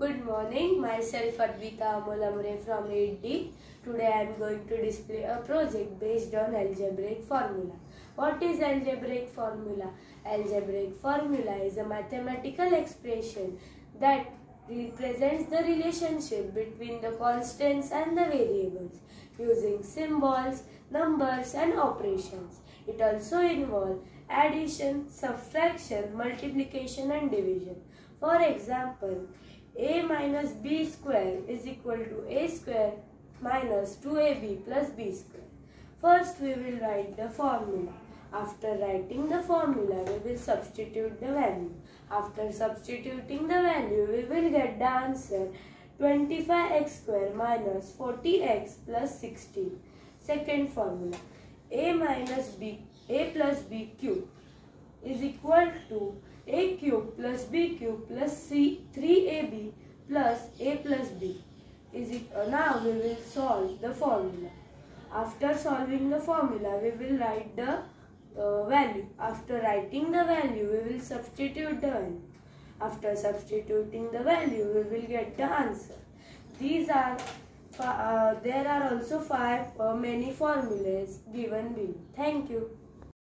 Good morning, myself Adwita Amolamre from 8D. Today I am going to display a project based on algebraic formula. What is algebraic formula? Algebraic formula is a mathematical expression that represents the relationship between the constants and the variables using symbols, numbers and operations. It also involves addition, subtraction, multiplication and division. For example, a minus b square is equal to a square minus 2ab plus b square. First we will write the formula. After writing the formula we will substitute the value. After substituting the value we will get the answer 25x square minus 40x plus 16. Second formula a minus b a plus b cube is equal to a cube plus b cube plus c 3ab plus a plus b is it, uh, now we will solve the formula. After solving the formula we will write the uh, value. After writing the value we will substitute the value. After substituting the value we will get the answer. These are uh, there are also five uh, many formulas given below. Thank you